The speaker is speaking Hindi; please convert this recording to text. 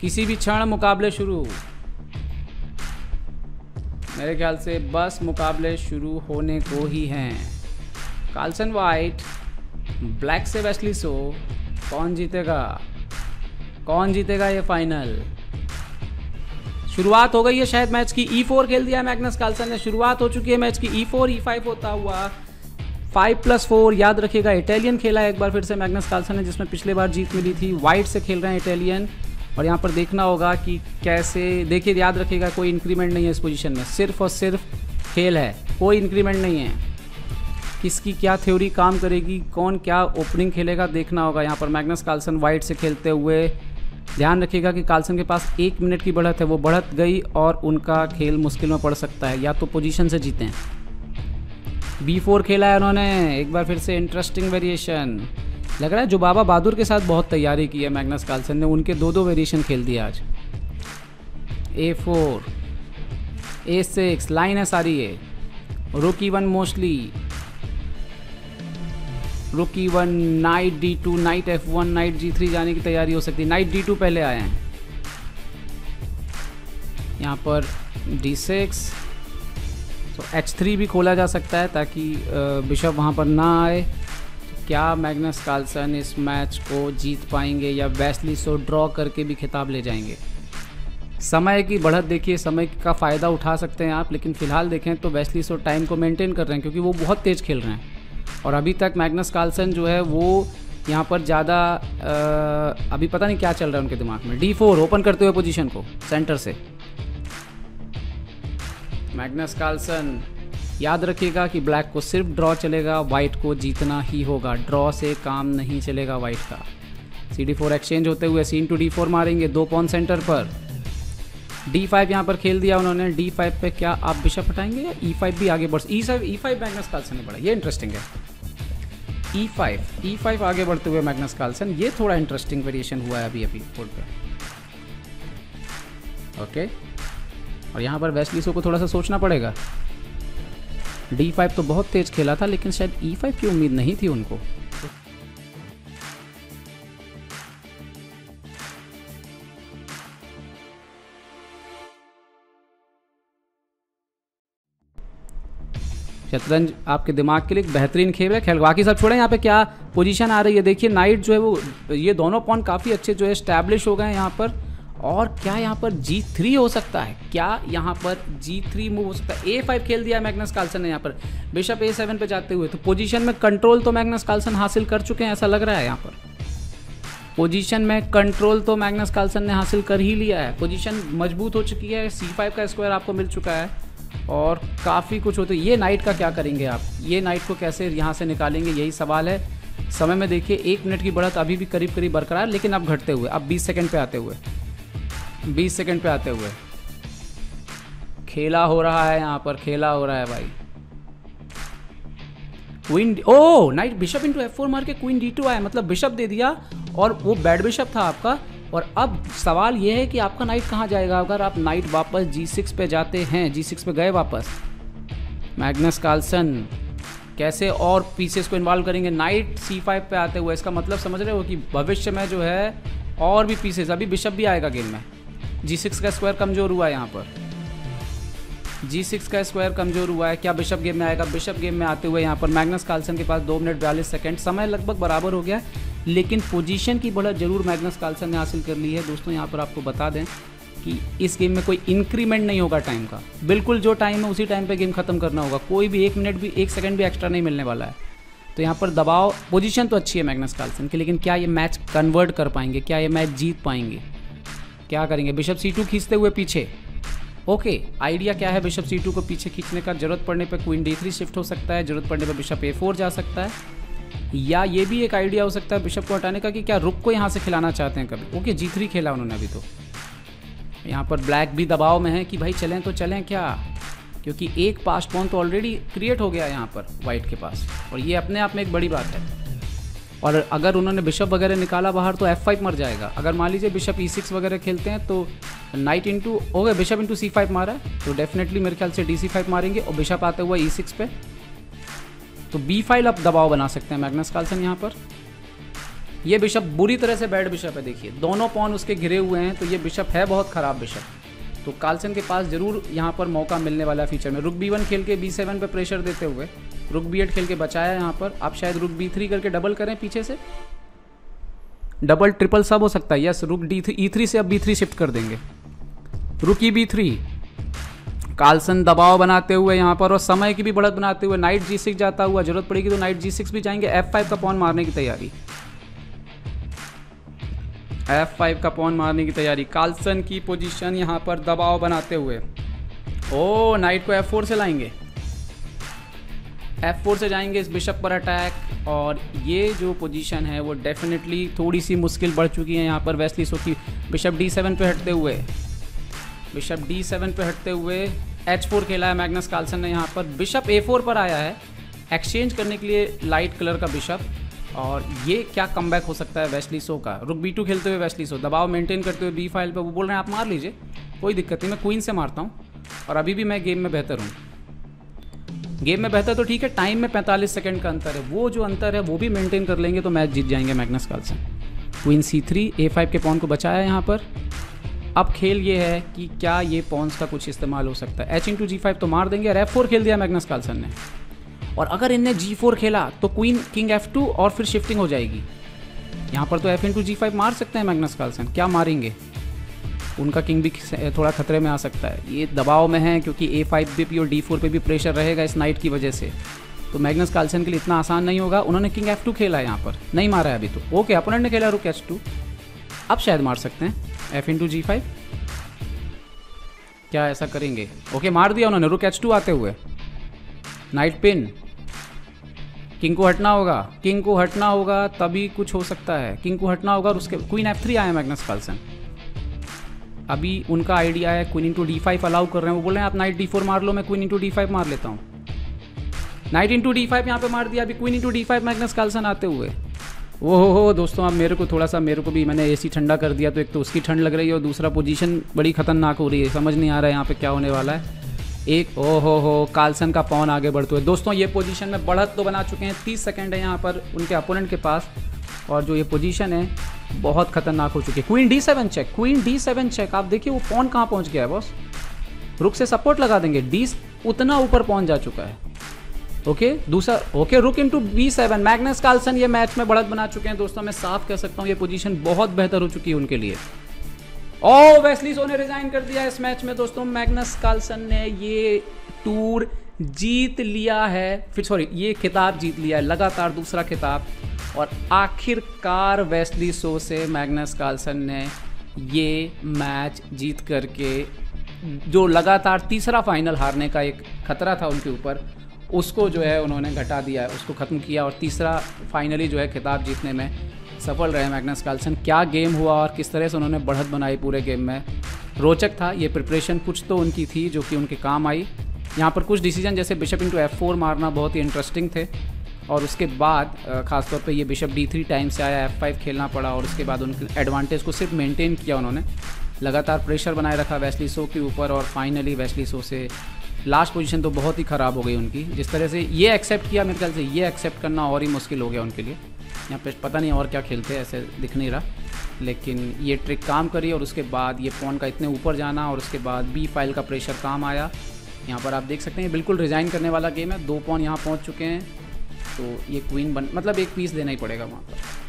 किसी भी क्षण मुकाबले शुरू। मेरे ख्याल से बस मुकाबले शुरू होने को ही हैं। कार्लसन वाइट ब्लैक से वेस्ली सो कौन जीतेगा? कौन जीतेगा ये फाइनल शुरुआत हो गई है शायद मैच की। ई फोर खेल दिया मैग्नस कार्लसन ने। शुरुआत हो चुकी है मैच की। ई फोर ई फाइव होता हुआ फाइव प्लस फोर याद रखिएगा। इटालियन खेला है एक बार फिर से मैग्नस कार्लसन ने, जिसमें पिछले बार जीत मिली थी। वाइट से खेल रहे हैं इटालियन और यहाँ पर देखना होगा कि कैसे, देखिए याद रखिएगा, कोई इंक्रीमेंट नहीं है इस पोजीशन में। सिर्फ़ और सिर्फ़ खेल है, कोई इंक्रीमेंट नहीं है। किसकी क्या थ्योरी काम करेगी, कौन क्या ओपनिंग खेलेगा, देखना होगा यहाँ पर। मैग्नस कार्लसन वाइट से खेलते हुए ध्यान रखिएगा कि कार्लसन के पास एक मिनट की बढ़त है, वो बढ़त गई और उनका खेल मुश्किल में पड़ सकता है, या तो पोजीशन से जीते बी फोर खेला है उन्होंने, एक बार फिर से इंटरेस्टिंग वेरिएशन लग रहा है जो बाबा बहादुर के साथ बहुत तैयारी की है मैग्नस कार्लसन ने। उनके दो दो वेरिएशन खेल दिया आज। A four, a six, line है सारी ये। Rook e one mostly. Rook e one, knight d two, knight f one, knight g three जाने की तैयारी हो सकती है। नाइट डी टू पहले आए हैं। यहाँ पर डी सिक्स तो एच थ्री भी खोला जा सकता है ताकि बिशप वहाँ पर ना आए। क्या मैग्नस कार्लसन इस मैच को जीत पाएँगे या वेस्ली सो ड्रॉ करके भी खिताब ले जाएँगे? समय की बढ़त देखिए, समय का फ़ायदा उठा सकते हैं आप, लेकिन फ़िलहाल देखें तो वेस्ली सो टाइम को मेंटेन कर रहे हैं क्योंकि वो बहुत तेज़ खेल रहे हैं। और अभी तक मैग्नस कार्लसन जो है वो यहाँ पर ज़्यादा अभी पता नहीं क्या चल रहा है उनके दिमाग में। डी फोर, ओपन करते हुए पोजीशन को, सेंटर से। मैग्नस कार्लसन याद रखिएगा कि ब्लैक को सिर्फ़ ड्रॉ चलेगा वाइट को जीतना ही होगा। ड्रॉ से काम नहीं चलेगा वाइट का। सी डी फोर एक्सचेंज होते हुए सी टू डी फोर मारेंगे दो पॉन सेंटर पर। डी फाइव यहाँ पर खेल दिया उन्होंने। डी फाइव पे क्या आप बिशप हटाएँगे या ई e फाइव भी आगे बढ़ e five e five Magnus Carlsen ने बढ़ा ये इंटरेस्टिंग है। ई फाइव ई फाइव आगे बढ़ते हुए मैग्नस कार्लसन ये थोड़ा इंटरेस्टिंग वेरिएशन हुआ है अभी अभी बोर्ड पे। ओके और यहाँ पर वेस्टलीसो को थोड़ा सा सोचना पड़ेगा। डी फाइव तो बहुत तेज खेला था, लेकिन शायद ई फाइव की उम्मीद नहीं थी उनको। शतरंज, आपके दिमाग के लिए बेहतरीन खेल है। खेल बाकी सब छोड़े, यहाँ पे क्या पोजीशन आ रही है? देखिए नाइट जो है वो, ये दोनों पॉइंट काफ़ी अच्छे जो है स्टैब्लिश हो गए हैं यहाँ पर। और क्या यहाँ पर जी थ्री हो सकता है? क्या यहाँ पर जी थ्री मूव हो सकता है? ए फाइव खेल दिया मैग्नस कार्लसन ने यहाँ पर। बेशक ए सेवन पे जाते हुए तो पोजीशन में कंट्रोल तो मैग्नस कार्लसन हासिल कर चुके हैं, ऐसा लग रहा है यहाँ पर। पोजीशन में कंट्रोल तो मैग्नस कार्लसन ने हासिल कर ही लिया है। पोजीशन मज़बूत हो चुकी है सी फाइव का स्क्वायर आपको मिल चुका है। और काफ़ी कुछ होते ये नाइट का क्या करेंगे आप? ये नाइट को कैसे यहाँ से निकालेंगे? यही सवाल है। समय में देखिए, एक मिनट की बढ़त अभी भी करीब करीब बरकरार, लेकिन अब घटते हुए, अब 20 सेकंड पे आते हुए। 20 सेकंड पे आते हुए। खेला हो रहा है यहाँ पर, खेला हो रहा है भाई। Queen oh knight bishop into f four मार के क्वीन डी टू आया मतलब बिशप दे दिया और वो बैड बिशप था आपका। और अब सवाल यह है कि आपका नाइट कहाँ जाएगा अगर आप नाइट वापस जी सिक्स पे जाते हैं जी सिक्स पे गए वापस? मैग्नस कार्लसन कैसे और पीसेस को इन्वॉल्व करेंगे? नाइट सी फाइव पे आते हुए, इसका मतलब समझ रहे हो कि भविष्य में जो है और भी पीसेस अभी बिशप भी आएगा गेम में। जी सिक्स का स्क्वायर कमज़ोर हुआ है यहाँ पर। जी सिक्स का स्क्वायर कमज़ोर हुआ है। क्या बिशप गेम में आएगा? बिशप गेम में आते हुए यहाँ पर मैग्नस कार्लसन के पास दो मिनट बयालीस सेकंड समय लगभग बराबर हो गया लेकिन पोजीशन की बढ़त ज़रूर मैग्नस कार्लसन ने हासिल कर ली है। दोस्तों, यहाँ पर आपको बता दें कि इस गेम में कोई इंक्रीमेंट नहीं होगा टाइम का। बिल्कुल जो टाइम है, उसी टाइम पे गेम खत्म करना होगा। कोई भी एक मिनट भी, एक सेकंड भी एक्स्ट्रा नहीं मिलने वाला है। तो यहाँ पर दबाव पोजीशन तो अच्छी है मैग्नस कार्लसन की, लेकिन क्या ये मैच कन्वर्ट कर पाएँगे? क्या ये मैच जीत पाएँगे? क्या करेंगे? बिशप सी टू खींचते हुए पीछे। ओके आइडिया क्या है बिशप सी टू को पीछे खींचने का? ज़रूरत पड़ने पर क्वीन डी थ्री शिफ्ट हो सकता है, ज़रूरत पड़ने पर बिशप ए फोर जा सकता है। या ये भी एक आइडिया हो सकता है बिशप को हटाने का कि क्या रुक को यहाँ से खिलाना चाहते हैं कभी? ओके जी थ्री खेला उन्होंने अभी तो। यहाँ पर ब्लैक भी दबाव में है कि भाई चलें तो चलें क्या? क्योंकि एक पास पॉन तो ऑलरेडी क्रिएट हो गया यहाँ पर वाइट के पास। और ये अपने आप में एक बड़ी बात है। और अगर उन्होंने बिशप वगैरह निकाला बाहर तो एफ़ फाइव मर जाएगा। अगर मान लीजिए बिशप ई सिक्स वगैरह खेलते हैं तो नाइट इंटू हो गया, बिशप इंटू सी फाइव मारा है तो डेफिनेटली मेरे ख्याल से डी सी फाइव मारेंगे, और बिशप आते हुए ई सिक्स पे। तो बी फ़ाइल आप दबाव बना सकते हैं मैग्नस कार्लसन यहाँ पर। ये बिशप बुरी तरह से बैड बिशप है, देखिए, दोनों पॉन उसके घिरे हुए हैं तो ये बिशप है बहुत ख़राब बिशप। तो कालसन के पास ज़रूर यहाँ पर मौका मिलने वाला है फीचर में। रुक बी वन खेल के बी सेवन पर प्रेशर देते हुए। रुक बी एट खेल के बचाया यहाँ पर। आप शायद रुक बी थ्री करके डबल करें पीछे से। डबल ट्रिपल सब हो सकता है। यस रुक डी थ्री ई थ्री से अब बी थ्री शिफ्ट कर देंगे। रुक ई बी थ्री कालसन दबाव बनाते हुए यहाँ पर और समय की भी बढ़त बनाते हुए नाइट जी सिक्स जाता हुआ। ज़रूरत पड़ेगी तो नाइट जी सिक्स भी जाएँगे। एफ़ फाइव का पॉन मारने की तैयारी। एफ़ फाइव का पॉन मारने की तैयारी। कालसन की पोजीशन यहाँ पर दबाव बनाते हुए। ओ नाइट को एफ़ फोर से लाएँगे। एफ़ फोर से जाएँगे इस बिशप पर अटैक और ये जो पोजीशन है, वो डेफिनेटली थोड़ी सी मुश्किल बढ़ चुकी है यहाँ पर वेस्ली सो की बिशप डी सेवन पे हटते हुए बिशप डी सेवन पे हटते हुए एच फोर खेला है मैग्नस कार्लसन ने यहाँ पर। बिशप ए फोर पर आया है एक्सचेंज करने के लिए लाइट कलर का बिशप और ये क्या कम हो सकता है वेस्ली सो का? रुक बी टू खेलते हुए वेस्ली सो दबाव मेंटेन करते हुए बी फ़ाइल पर वो बोल रहे हैं, आप मार लीजिए, कोई दिक्कत नहीं, मैं क्वीन से मारता हूँ, और अभी भी मैं गेम में बेहतर हूँ। गेम में बेहतर तो ठीक है टाइम में 45 सेकंड का अंतर है। वो जो अंतर है, वो भी मेंटेन कर लेंगे तो मैच जीत जाएँगे Magnus Carlsen queen c three a five के पॉन को बचाया यहाँ पर। अब खेल ये है कि क्या ये पॉन्स का कुछ इस्तेमाल हो सकता है। एच इंटू जी फाइव तो मार देंगे और एफ़ फोर खेल दिया मैग्नस कार्लसन ने। और अगर इनने जी फोर खेला तो क्वीन किंग एफ़ टू और फिर शिफ्टिंग हो जाएगी। यहाँ पर तो एफ़ इंटू जी फाइव मार सकते हैं मैग्नस कार्लसन क्या मारेंगे? उनका किंग भी थोड़ा खतरे में आ सकता है। ये दबाव में है क्योंकि ए फाइव पे भी और डी फोर पे भी प्रेशर रहेगा इस नाइट की वजह से। तो मैग्नस कार्लसन के लिए इतना आसान नहीं होगा। उन्होंने किंग एफ़ टू खेला है यहाँ पर। नहीं मारा है अभी तो। ओके अपोनेंट ने खेला रुक एच टू अब शायद मार सकते हैं। एफ़ इन टू जी फाइव क्या ऐसा करेंगे? ओके मार दिया उन्होंने। रुक एच टू आते हुए। नाइट पिन किंग को हटना होगा। किंग को हटना होगा, तभी कुछ हो सकता है। किंग को हटना होगा और उसके क्वीन एफ़ थ्री आया मैग्नस कार्लसन अभी उनका आइडिया है queen into d five allow कर रहे हैं। वो बोल रहे हैं, आप नाइट डी फोर मार लो, मैं क्वीन इंटू डी फाइव मार लेता हूँ। नाइट इंटू डी फाइव यहाँ पे मार दिया। अभी queen into d five Magnus Carlsen आते हुए। वो हो हो दोस्तों, अब मेरे को थोड़ा सा मेरे को भी मैंने एसी ठंडा कर दिया तो एक तो उसकी ठंड लग रही है और दूसरा पोजीशन बड़ी खतरनाक हो रही है। समझ नहीं आ रहा है यहाँ पे क्या होने वाला है। एक ओ हो हो कालसन का पौन आगे बढ़ते हुए। दोस्तों, ये पोजीशन में बढ़त तो बना चुके हैं। तीस सेकेंड है यहाँ पर उनके अपोनेंट के पास और जो ये पोजीशन है बहुत खतरनाक हो चुकी है। Queen d seven check queen d seven check आप देखिए वो पौन कहाँ पहुँच गया है बॉस रुक से सपोर्ट लगा देंगे। डी उतना ऊपर पहुँच जा चुका है। ओके दूसरा okay rook into b seven Magnus Carlsen ये मैच में बढ़त बना चुके हैं। दोस्तों, मैं साफ़ कह सकता हूँ, ये पोजीशन बहुत बेहतर हो चुकी है उनके लिए। ओ वेस्ली सो ने रिजाइन कर दिया इस मैच में। दोस्तों मैग्नस कार्लसन ने ये टूर जीत लिया है। फिर सॉरी ये खिताब जीत लिया है। लगातार दूसरा खिताब। और आखिरकार वेस्ली सो से मैग्नस कार्लसन ने ये मैच जीत करके, जो लगातार तीसरा फाइनल हारने का एक खतरा था उनके ऊपर, उसको जो है उन्होंने घटा दिया है उसको ख़त्म किया और तीसरा फाइनली जो है खिताब जीतने में सफल रहे मैग्नस कार्लसन। क्या गेम हुआ और किस तरह से उन्होंने बढ़त बनाई पूरे गेम में? रोचक था, ये प्रिपरेशन कुछ तो उनकी थी जो कि उनके काम आई। यहाँ पर कुछ डिसीज़न, जैसे बिशप इंटू एफ़ फोर मारना बहुत ही इंटरेस्टिंग थे। और उसके बाद ख़ासतौर पे ये बिशप डी थ्री टाइम से आया एफ़ फाइव खेलना पड़ा और उसके बाद उनके एडवांटेज को सिर्फ़ मेंटेन किया उन्होंने। लगातार प्रेशर बनाए रखा वैसली सो के ऊपर और फाइनली वैसली सो से लास्ट पोजीशन तो बहुत ही ख़राब हो गई उनकी। जिस तरह से ये एक्सेप्ट किया, मेरे ख्याल से ये एक्सेप्ट करना और ही मुश्किल हो गया उनके लिए। यहाँ पे पता नहीं और क्या खेलते ऐसे दिख नहीं रहा। लेकिन ये ट्रिक काम करी और उसके बाद ये फ़ोन का इतने ऊपर जाना और उसके बाद बी फ़ाइल का प्रेशर काम आया। यहाँ पर आप देख सकते हैं बिल्कुल रिज़ाइन करने वाला गेम है। दो पॉन यहाँ पहुँच चुके हैं। तो ये क्वीन बन मतलब एक पीस देना ही पड़ेगा वहाँ पर।